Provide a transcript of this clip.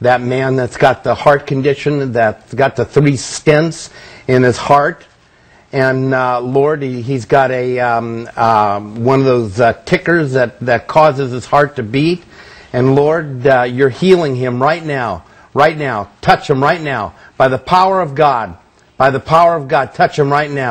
that man that's got the heart condition, that's got the three stents in his heart. And uh, Lord, he's got a um, uh, one of those uh, tickers that, that causes his heart to beat. And Lord, uh, you're healing him right now, right now. Touch him right now by the power of God, by the power of God. Touch him right now.